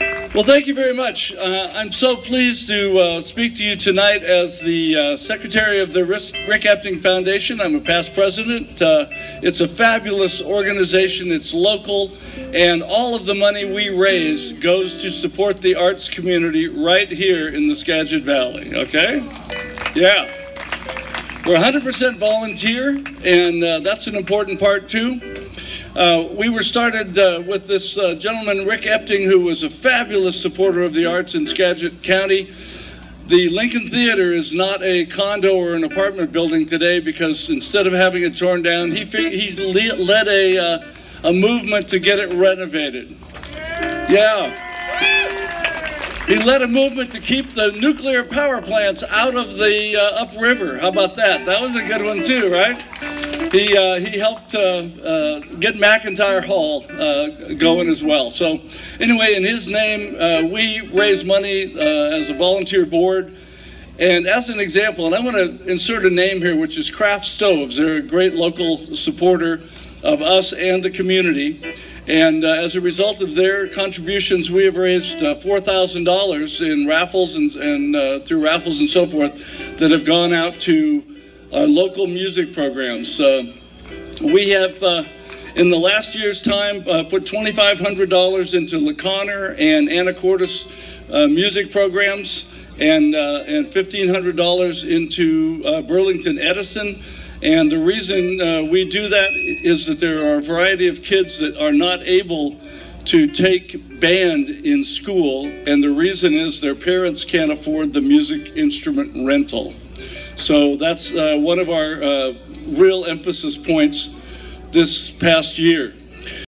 Well, thank you very much. Uh, I'm so pleased to uh, speak to you tonight as the uh, Secretary of the Rick Epting Foundation. I'm a past president. Uh, it's a fabulous organization. It's local, and all of the money we raise goes to support the arts community right here in the Skagit Valley, okay? Yeah. We're 100% volunteer, and uh, that's an important part too. Uh, we were started uh, with this uh, gentleman, Rick Epting, who was a fabulous supporter of the arts in Skagit County. The Lincoln Theater is not a condo or an apartment building today because instead of having it torn down, he, he led a, uh, a movement to get it renovated. Yeah. He led a movement to keep the nuclear power plants out of the uh, upriver. How about that? That was a good one too, right? He uh, he helped uh, uh, get McIntyre Hall uh, going as well. So anyway, in his name, uh, we raise money uh, as a volunteer board. And as an example, and I want to insert a name here, which is Craft Stoves. They're a great local supporter of us and the community. And as a result of their contributions, we have raised $4,000 in raffles and, and through raffles and so forth that have gone out to our local music programs. Uh, we have, uh, in the last year's time, uh, put $2,500 into La Conner and Anacortes uh, music programs and, uh, and $1,500 into uh, Burlington Edison. And the reason we do that is that there are a variety of kids that are not able to take band in school, and the reason is their parents can't afford the music instrument rental. So that's uh, one of our uh, real emphasis points this past year.